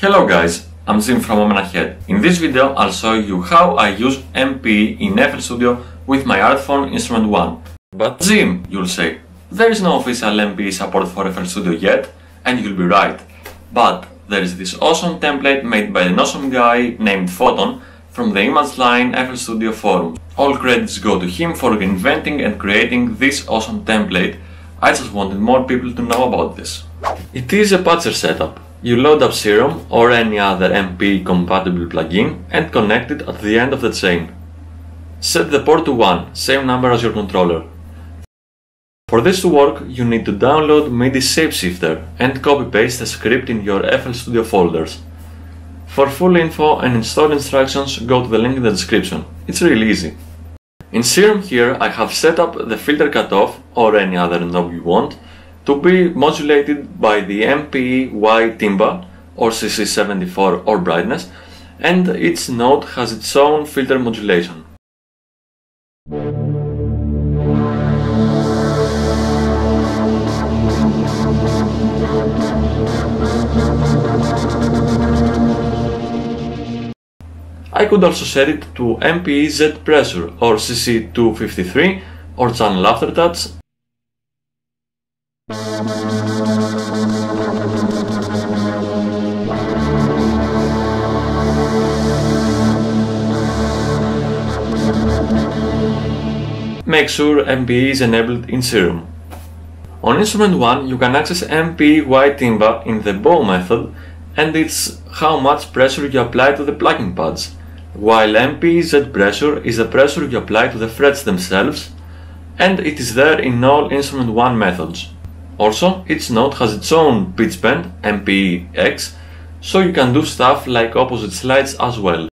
Hello guys, I'm Jim from Omen Ahead. In this video I'll show you how I use MPE in FL Studio with my Artiphon Instrument 1. But Jim, you'll say, there is no official MPE support for FL Studio yet, and you'll be right. But there is this awesome template made by an awesome guy named Photon from the Image Line FL Studio forum. All credits go to him for inventing and creating this awesome template. I just wanted more people to know about this. It is a patcher setup. You load up Serum or any other MPE compatible plugin and connect it at the end of the chain. Set the port to 1, same number as your controller. For this to work, you need to download MIDI Shapeshifter and copy-paste the script in your FL Studio folders. For full info and install instructions, go to the link in the description. It's really easy. In Serum here, I have set up the filter cutoff, or any other knob you want, to be modulated by the MPE Y timbre or CC74 or brightness and each node has its own filter modulation. I could also set it to MPE Z pressure or CC253 or channel aftertouch Make sure MPE is enabled in Serum. On instrument 1 you can access MPE Y timbre in the bow method and it's how much pressure you apply to the plucking pads, while MPE Z pressure is the pressure you apply to the frets themselves and it is there in all instrument 1 methods. Also, each note has its own pitch bend, MPE-X, so you can do stuff like opposite slides as well.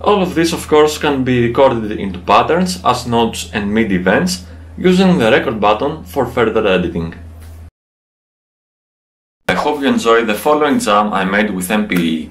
All of this of course can be recorded into patterns as notes and MIDI events using the record button for further editing. I hope you enjoy the following jam I made with MPE.